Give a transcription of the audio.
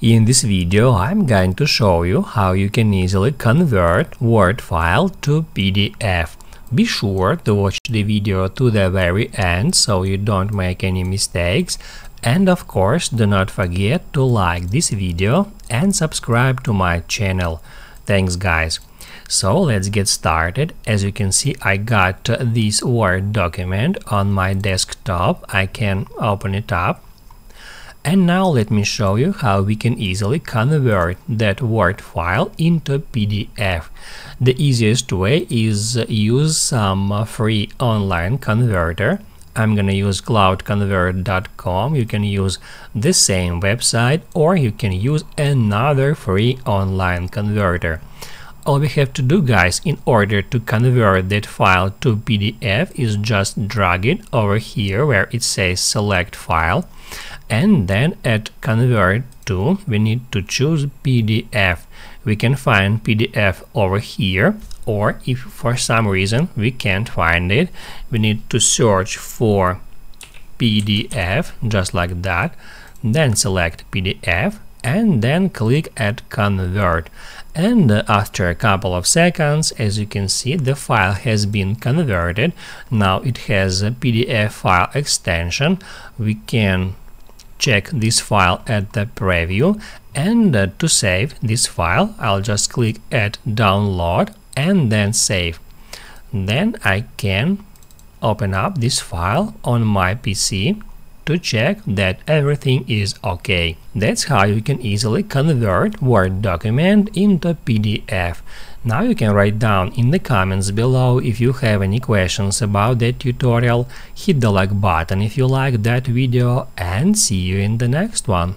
In this video I'm going to show you how you can easily convert Word file to PDF. Be sure to watch the video to the very end so you don't make any mistakes and of course do not forget to like this video and subscribe to my channel. Thanks guys! So let's get started. As you can see I got this Word document on my desktop. I can open it up and now let me show you how we can easily convert that Word file into PDF. The easiest way is uh, use some uh, free online converter. I'm gonna use cloudconvert.com. You can use the same website or you can use another free online converter. All we have to do guys in order to convert that file to PDF is just drag it over here where it says select file. And then at convert to we need to choose PDF we can find PDF over here or if for some reason we can't find it we need to search for PDF just like that. Then select PDF and then click at convert. And after a couple of seconds as you can see the file has been converted. Now it has a PDF file extension. We can check this file at the preview. And uh, to save this file I'll just click at download and then save. Then I can open up this file on my PC to check that everything is okay. That's how you can easily convert Word document into PDF. Now you can write down in the comments below if you have any questions about that tutorial, hit the like button if you like that video and see you in the next one.